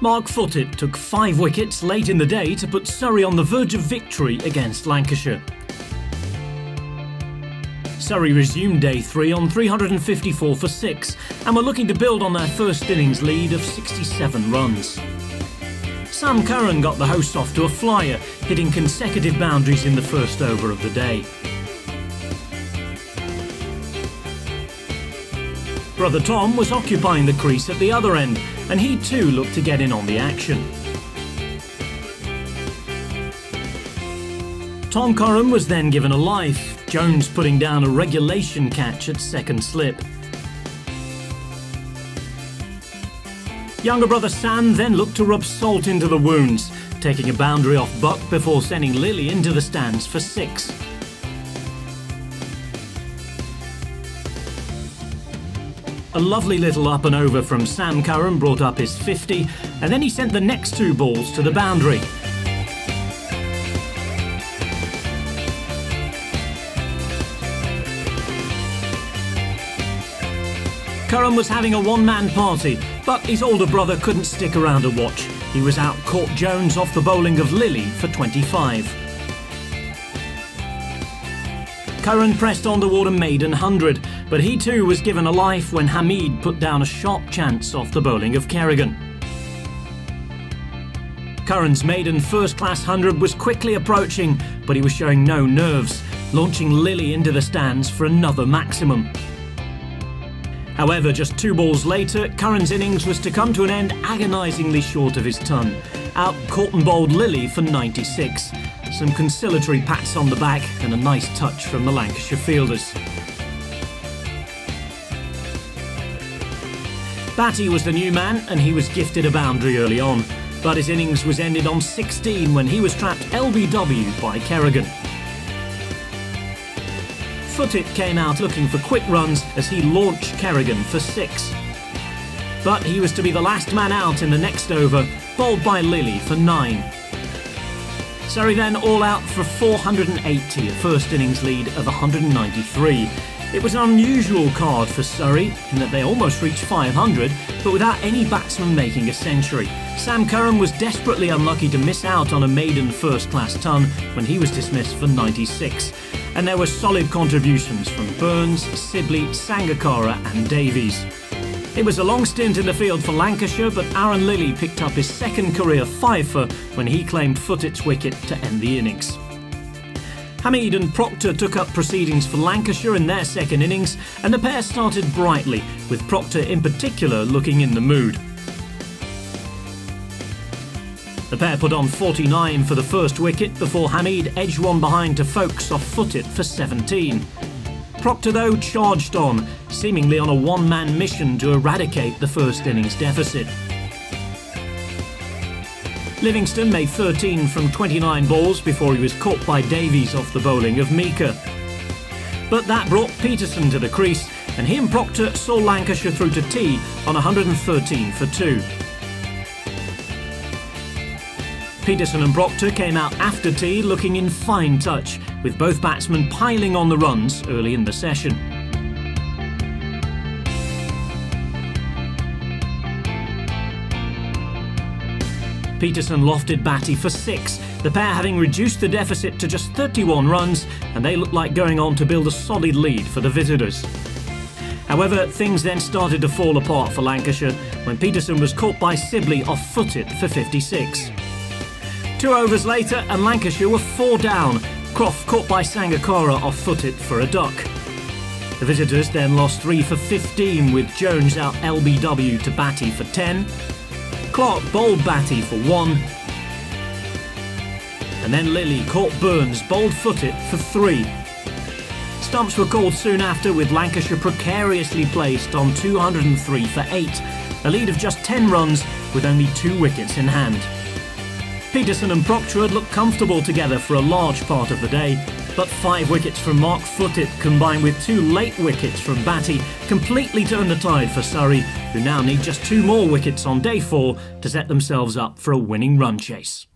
Mark Footitt took five wickets late in the day to put Surrey on the verge of victory against Lancashire. Surrey resumed day three on 354 for six and were looking to build on their first innings lead of 67 runs. Sam Curran got the hosts off to a flyer, hitting consecutive boundaries in the first over of the day. Brother Tom was occupying the crease at the other end, and he too looked to get in on the action. Tom Curran was then given a life, Jones putting down a regulation catch at second slip. Younger brother Sam then looked to rub salt into the wounds, taking a boundary off Buck before sending Lilley into the stands for six. A lovely little up and over from Sam Curran brought up his 50, and then he sent the next two balls to the boundary. Curran was having a one-man party, but his older brother couldn't stick around to watch. He was out caught Jones off the bowling of Lilley for 25. Curran pressed on toward a maiden hundred, but he too was given a life when Hameed put down a sharp chance off the bowling of Kerrigan. Curran's maiden first-class hundred was quickly approaching, but he was showing no nerves, launching Lilley into the stands for another maximum. However, just two balls later, Curran's innings was to come to an end agonisingly short of his ton. Out caught and bowled Lilley for 96 some conciliatory pats on the back and a nice touch from the Lancashire fielders. Batty was the new man and he was gifted a boundary early on, but his innings was ended on 16 when he was trapped LBW by Kerrigan. Footitt came out looking for quick runs as he launched Kerrigan for six. But he was to be the last man out in the next over, bowled by Lilley for nine. Surrey then all out for 480, a first innings lead of 193. It was an unusual card for Surrey in that they almost reached 500, but without any batsman making a century. Sam Curran was desperately unlucky to miss out on a maiden first class ton when he was dismissed for 96. And there were solid contributions from Burns, Sibley, Sangakkara, and Davies. It was a long stint in the field for Lancashire, but Aaron Lilley picked up his second career fifer when he claimed Footitt's wicket to end the innings. Hameed and Proctor took up proceedings for Lancashire in their second innings, and the pair started brightly, with Proctor in particular looking in the mood. The pair put on 49 for the first wicket before Hameed edged one behind to Foakes off Footitt for 17. Proctor, though, charged on, seemingly on a one man mission to eradicate the first innings deficit. Livingstone made 13 from 29 balls before he was caught by Davies off the bowling of Meaker. But that brought Petersen to the crease, and he and Proctor saw Lancashire through to tea on 113 for 2. Petersen and Proctor came out after tea looking in fine touch, with both batsmen piling on the runs early in the session. Petersen lofted Batty for six, the pair having reduced the deficit to just 31 runs, and they looked like going on to build a solid lead for the visitors. However, things then started to fall apart for Lancashire when Petersen was caught by Sibley off Footitt for 56. Two overs later, and Lancashire were four down. Croft caught by Sangakkara off Footitt for a duck. The visitors then lost 3 for 15 with Jones out LBW to Batty for 10. Clark bowled Batty for 1. And then Lilley caught Burns bowled Footitt for 3. Stumps were called soon after with Lancashire precariously placed on 203 for 8, a lead of just 10 runs with only two wickets in hand. Petersen and Proctor had looked comfortable together for a large part of the day, but five wickets from Mark Footitt combined with two late wickets from Batty completely turned the tide for Surrey, who now need just two more wickets on day four to set themselves up for a winning run chase.